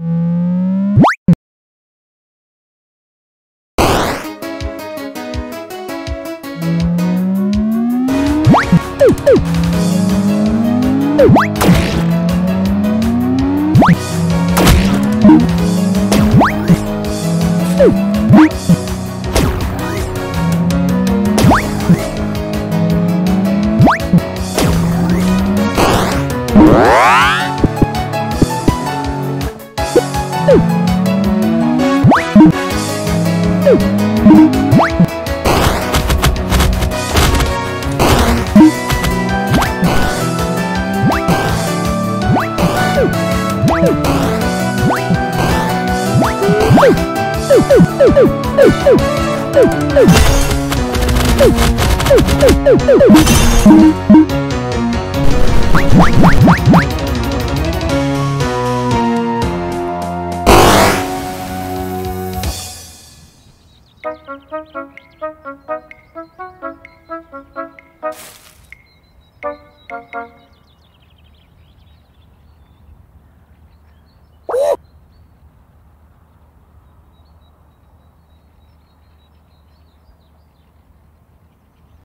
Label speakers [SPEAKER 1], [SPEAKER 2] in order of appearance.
[SPEAKER 1] What? Boop! Thank you.